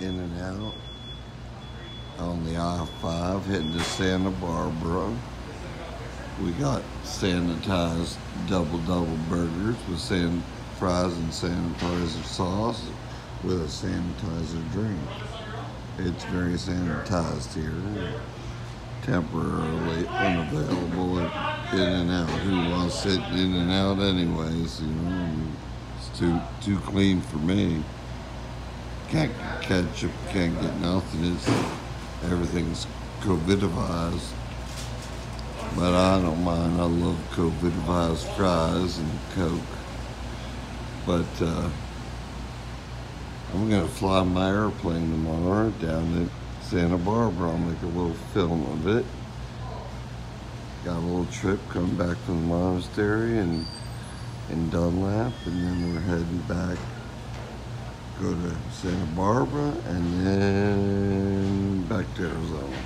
in and out on the I-5 heading to Santa Barbara. We got sanitized double double burgers with sand fries and sanitizer sauce with a sanitizer drink. It's very sanitized here. Temporarily unavailable in and out. Who wants it in and out anyways, you know? It's too too clean for me. Can't get ketchup, can't get nothing. It's everything's COVIDivized. But I don't mind. I love COVIDivized fries and Coke. But uh, I'm gonna fly my airplane tomorrow down to Santa Barbara. I'll make a little film of it. Got a little trip coming back from the monastery and in Dunlap, and then we're heading back. Go to Santa Barbara and then back to Arizona,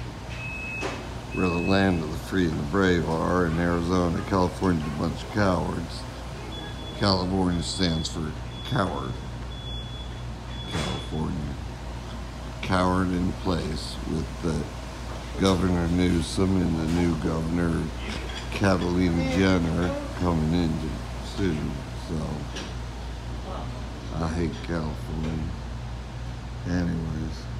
where the land of the free and the brave are. In Arizona, California's a bunch of cowards. California stands for coward. California. Coward in place with the Governor Newsom and the new governor Caitlyn Jenner coming in soon. So I hate California. Anyways.